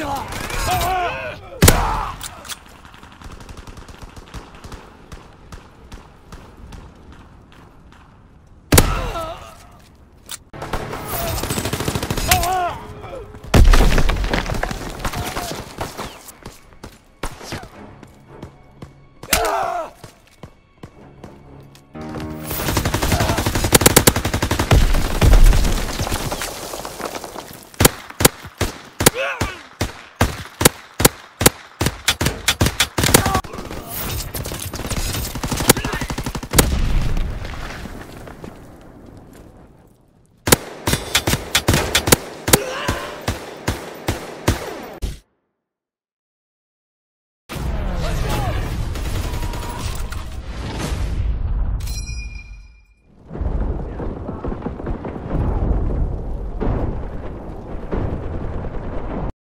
你了。啊。